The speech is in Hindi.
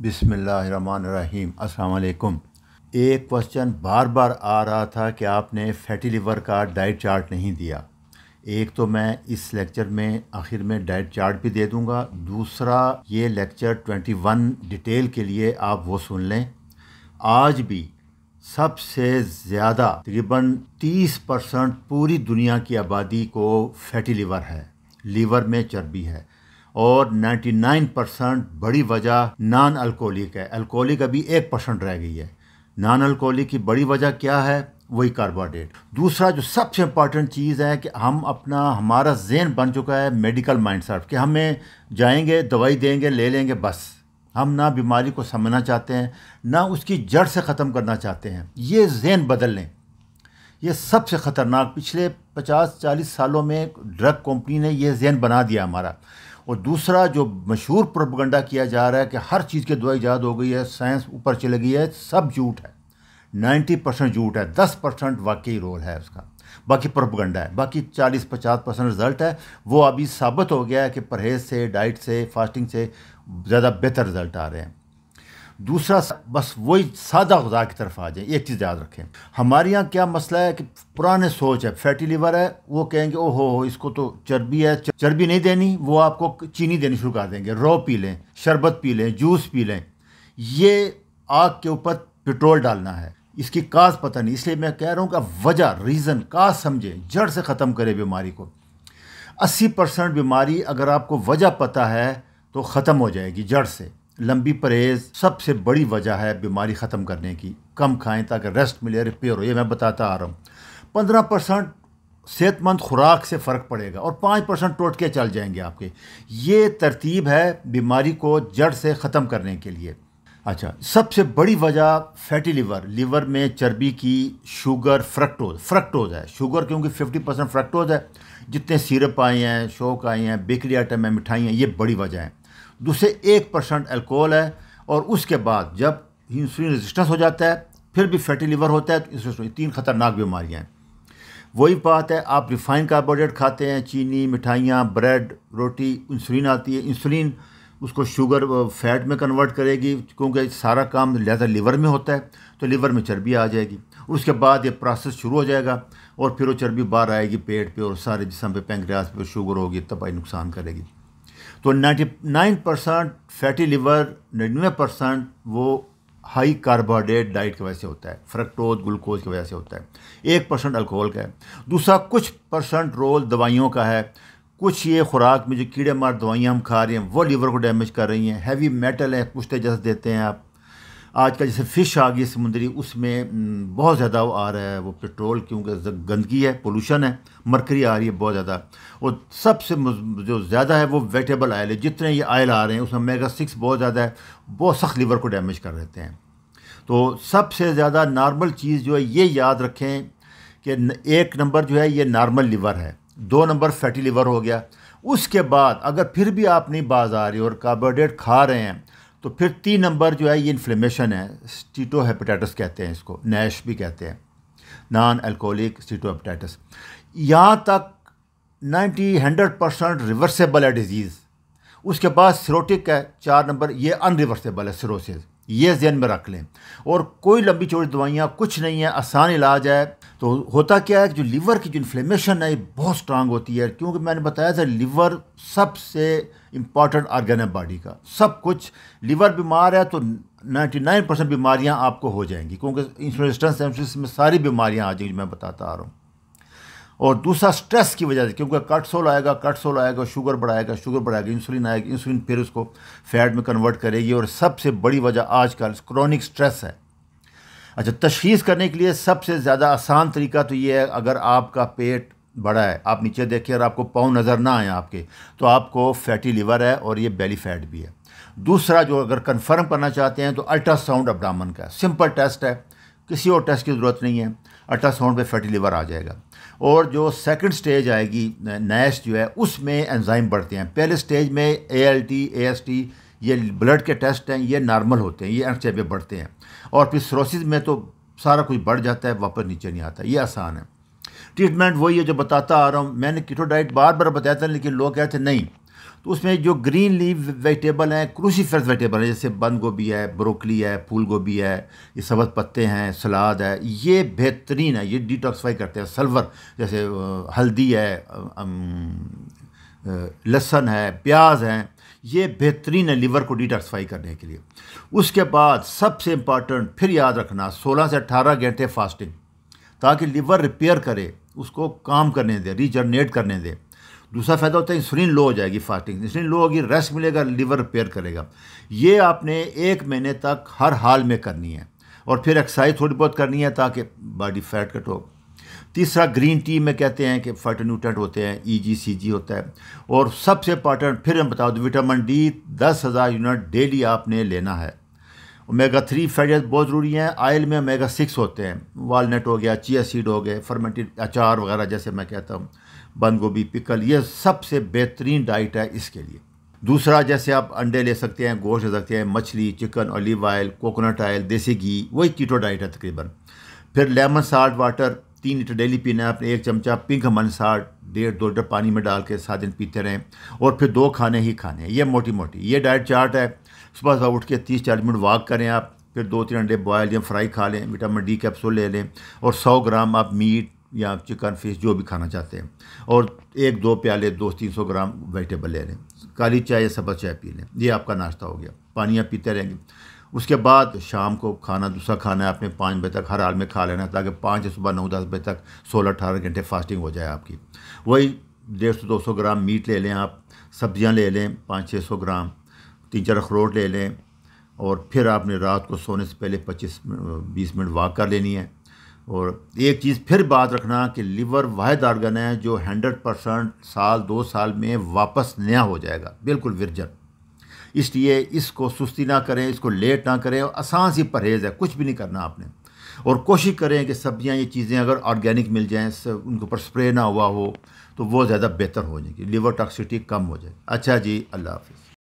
बिसमीम अस्सलाम एक क्वेश्चन बार बार आ रहा था कि आपने फैटी लिवर का डाइट चार्ट नहीं दिया। एक तो मैं इस लेक्चर में, आखिर में डाइट चार्ट भी दे दूँगा। दूसरा, ये लेक्चर 21 डिटेल के लिए आप वो सुन लें। आज भी सबसे ज़्यादा, तकरीबन 30 परसेंट पूरी दुनिया की आबादी को फैटी लिवर है। लीवर में चर्बी है। और 99 परसेंट बड़ी वजह नॉन अल्कोहलिक है। अल्कोहलिक अभी एक परसेंट रह गई है। नॉन अल्कोहलिक की बड़ी वजह क्या है? वही कार्बोहाइड्रेट। दूसरा जो सबसे इंपॉर्टेंट चीज़ है कि हम अपना, हमारा जहन बन चुका है मेडिकल माइंड सेट कि हमें जाएँगे, दवाई देंगे, ले लेंगे, बस। हम ना बीमारी को समझना चाहते हैं, ना उसकी जड़ से ख़त्म करना चाहते हैं। ये जहन बदल लें। ये सबसे ख़तरनाक, पिछले 50-40 सालों में ड्रग कंपनी ने ये जहन बना दिया हमारा। और दूसरा जो मशहूर प्रोपगंडा किया जा रहा है कि हर चीज़ की दवाई ईजाद हो गई है, साइंस ऊपर चली गई है, सब झूठ है। नाइन्टी परसेंट झूठ है, दस परसेंट वाकई रोल है उसका। बाकी प्रोपगंडा है, बाकी चालीस पचास परसेंट रिज़ल्ट है। वो अभी साबित हो गया है कि परहेज़ से, डाइट से, फास्टिंग से ज़्यादा बेहतर रिज़ल्ट आ रहे हैं। दूसरा बस वही सादा गजा की तरफ़ आ जाए, एक चीज़ याद रखें। हमारे यहाँ क्या मसला है कि पुराने सोच है फैटी लीवर है, वो कहेंगे ओ हो इसको तो चर्बी है चर्बी नहीं देनी, वो आपको चीनी देनी शुरू कर देंगे। रो पी लें, शरबत पी लें, जूस पी लें। ये आग के ऊपर पेट्रोल डालना है। इसकी काज पता नहीं, इसलिए मैं कह रहा हूँ कि वजह रीज़न काज समझें, जड़ से ख़त्म करें बीमारी को। अस्सी परसेंट बीमारी अगर आपको वजह पता है तो ख़त्म हो जाएगी जड़ से। लंबी परहेज़ सबसे बड़ी वजह है बीमारी ख़त्म करने की। कम खाएँ ताकि रेस्ट मिले रिपेयर हो। ये मैं बताता आ रहा हूँ। पंद्रह परसेंट सेहतमंद खुराक से फ़र्क पड़ेगा और पाँच परसेंट टोटके चल जाएँगे आपके। ये तरतीब है बीमारी को जड़ से ख़त्म करने के लिए। अच्छा सबसे बड़ी वजह फैटी लिवर लिवर में चर्बी की शुगर फ्रक्टोज फ्रक्टोज है। शुगर क्योंकि फिफ्टी परसेंट फ्रक्टोज है। जितने सिरप आए हैं, शोक आए हैं बेकरी आइटम है मिठाई हैं ये बड़ी वजह है। दूसरे एक परसेंट अल्कोहल है और उसके बाद जब इंसुलिन रेजिस्टेंस हो जाता है, फिर भी फैटी लिवर होता है तो तीन खतरनाक बीमारियाँ हैं। वही बात है, आप रिफाइंड कार्बोहाइड्रेट खाते हैं, चीनी, मिठाइयाँ ब्रेड रोटी इंसुलिन आती है। इंसुलिन उसको शुगर फैट में कन्वर्ट करेगी, क्योंकि सारा काम लिहाजा लिवर में होता है तो लिवर में चर्बी आ जाएगी। उसके बाद ये प्रोसेस शुरू हो जाएगा और फिर वो चर्बी बाहर आएगी पेट पे और सारे जिसम पे पेंक्रियास पे शुगर होगी, तब नुकसान करेगी। तो 99 परसेंट फैटी लिवर निन्यानवे परसेंट वो हाई कार्बोहाइड्रेट डाइट की वजह से होता है। फ्रक्टोज ग्लूकोज की वजह से होता है। एक परसेंट अल्कोहल का है। दूसरा, कुछ परसेंट रोल दवाइयों का है। कुछ ये खुराक में जो कीड़े मार दवाइयाँ हम खा रहे हैं, वो लीवर को डैमेज कर रही हैं। हैवी मेटल है कुछ जैसे देते हैं आप। आज का जैसे फ़िश आ गई समुद्री, उसमें बहुत ज़्यादा आ रहा है वो पेट्रोल क्योंकि गंदगी है पोल्यूशन है, मरकरी आ रही है बहुत ज़्यादा। और सबसे जो ज़्यादा है वो वेटेबल आयल है। जितने ये आयल आ रहे हैं, उसमें मेगा सिक्स बहुत ज़्यादा है, बहुत सख्त लीवर को डैमेज कर देते हैं। तो सबसे ज़्यादा नॉर्मल चीज़ जो है, ये याद रखें कि एक नंबर जो है, ये नॉर्मल लीवर है। दो नंबर फैटी लीवर हो गया। उसके बाद अगर फिर भी आप नहीं बाज आ रही और कार्बोहाइड्रेट खा रहे हैं तो फिर तीन नंबर जो है, ये इन्फ्लेमेशन है स्टीटो हेपेटाइटिस कहते हैं इसको नैश भी कहते हैं नॉन अल्कोहलिक स्टीटो हेपेटाइटिस यहाँ तक नाइन्टी हंड्रेड परसेंट रिवर्सेबल है डिज़ीज़ उसके बाद सिरोटिक है, चार नंबर, ये अनरिवर्सेबल है सिरोसिस ये जहन में रख लें। और कोई लंबी चौड़ी दवाइयाँ कुछ नहीं है, आसान इलाज है तो होता क्या है कि जो लीवर की जो इन्फ्लेमेशन है, ये बहुत स्ट्रांग होती है। क्योंकि मैंने बताया था, लीवर सबसे इंपॉर्टेंट आर्गन है बॉडी का। सब कुछ, लीवर बीमार है तो 99 परसेंट बीमारियाँ आपको हो जाएँगी। क्योंकि इंसुलिन में सारी बीमारियाँ आ जाएँगी, मैं बताता आ रहा हूँ। और दूसरा स्ट्रेस की वजह से, क्योंकि कटसोल आएगा कटसोल आएगा शुगर बढ़ाएगा शुगर बढ़ाएगा इंसुलिन आएगा इंसुलिन फिर उसको फैट में कन्वर्ट करेगी। और सबसे बड़ी वजह आजकल क्रॉनिक स्ट्रेस है। अच्छा तशखीस करने के लिए सबसे ज़्यादा आसान तरीका तो ये है, अगर आपका पेट बड़ा है, आप नीचे देखिए, और आपको पाँव नज़र ना आए आपके तो आपको फैटी लिवर है और ये बेली फैट भी है। दूसरा जो अगर कंफर्म करना चाहते हैं तो अल्ट्रासाउंड अब्डामन का सिंपल टेस्ट है, किसी और टेस्ट की ज़रूरत नहीं है अल्ट्रासाउंड पे फैटी लिवर आ जाएगा। और जो सेकंड स्टेज आएगी नैश जो है, उसमें एंजाइम बढ़ते हैं। पहले स्टेज में A L T S T ये ब्लड के टेस्ट हैं, ये नॉर्मल होते हैं, ये पे बढ़ते हैं। और फिर सरोसिस में तो सारा कुछ बढ़ जाता है, वापस नीचे नहीं आता। ये आसान है। ट्रीटमेंट वही है जो बताता आ रहा हूँ। मैंने कीटो डाइट बार बार बताया था, लेकिन लोग कहते नहीं। तो उसमें जो ग्रीन लीव वेजिटेबल हैं क्रूसीफेरस वेजिटेबल हैं, जैसे बंद गोभी है ब्रोकली है, फूल गोभी है, ये सबज पत्ते हैं, सलाद है, ये बेहतरीन है, ये डिटॉक्सीफाई करते हैं। सल्वर, जैसे हल्दी है लहसन है, प्याज हैं ये बेहतरीन है लीवर को डिटॉक्सीफाई करने के लिए। उसके बाद सबसे इंपॉर्टेंट फिर याद रखना 16 से 18 घंटे फास्टिंग ताकि लीवर रिपेयर करे, उसको काम करने दे रिजनरेट करने दे। दूसरा फ़ायदा होता है इंसुलिन लो हो जाएगी फास्टिंग इंसुलिन लो होगी रेस्ट मिलेगा लीवर रिपेयर करेगा। ये आपने एक महीने तक हर हाल में करनी है। और फिर एक्सरसाइज थोड़ी बहुत करनी है, ताकि बॉडी फैट कट हो तीसरा ग्रीन टी में कहते हैं कि फाइटोन्यूट्रेंट होते हैं ई जी सी जी होता है। और सबसे इंपॉर्टेंट फिर हम बता दो विटामिन डी, दस हज़ार यूनिट डेली आपने लेना है। ओमेगा थ्री फैट बहुत ज़रूरी हैं। आयल में ओमेगा सिक्स होते हैं। वालनट हो गया, चिया सीड हो गए, फर्मेंटेड अचार वगैरह जैसे मैं कहता हूँ, बंद गोभी, पिकल, ये सबसे बेहतरीन डाइट है इसके लिए। दूसरा, जैसे आप अंडे ले सकते हैं, गोश्त ले सकते हैं, मछली, chicken olive oil coconut oil desi घी, वही कीटो डाइट है तकरीबन। फिर लेमन साल्ट वाटर तीन लीटर डेली पीना है आपने एक चमचा पिंक मन साल्ट डेढ़, दो लीटर पानी में डाल के सात दिन पीते रहें और फिर दो खाने ही खाने हैं। ये मोटी मोटी ये डाइट चार्ट है। सुबह सुबह उठ के तीस चालीस मिनट वॉक करें आप, फिर दो तीन अंडे बॉयल या फ्राई खा लें, विटामिन डी कैप्सूल ले लें और सौ ग्राम आप मीट या चिकन फ़िश जो भी खाना चाहते हैं और एक, दो प्याले दो तीन सौ ग्राम वेजिटेबल ले लें। काली चाय या सब्ज़ चाय पी लें। ये आपका नाश्ता हो गया। पानियाँ पीते रहेंगे। उसके बाद शाम को खाना, दूसरा खाना है आपने पाँच बजे तक हर हाल में खा लेना ताकि पाँच से सुबह नौ, दस बजे तक सोलह, अठारह घंटे फास्टिंग हो जाए आपकी। वही डेढ़ सौ, दो सौ ग्राम मीट ले लें आप, सब्ज़ियाँ ले लें पाँच छः सौ ग्राम, तीन, चार अखरोट ले लें और फिर आपने रात को सोने से पहले पच्चीस, बीस मिनट वॉक कर लेनी है। और एक चीज़ फिर बात रखना कि लिवर वाद आर्गन है जो हंड्रेड परसेंट साल, दो साल में वापस नया हो जाएगा, बिल्कुल विरजन। इसलिए इसको सुस्ती ना करें, इसको लेट ना करें, और आसान सी परहेज़ है, कुछ भी नहीं करना आपने। और कोशिश करें कि सब्ज़ियाँ, ये चीज़ें अगर ऑर्गेनिक मिल जाएँ उनके ऊपर स्प्रे ना हुआ हो तो वो ज़्यादा बेहतर हो जाएगी, लिवर टॉक्सिटी कम हो जाए अच्छा जी, अल्लाह हाफिज़।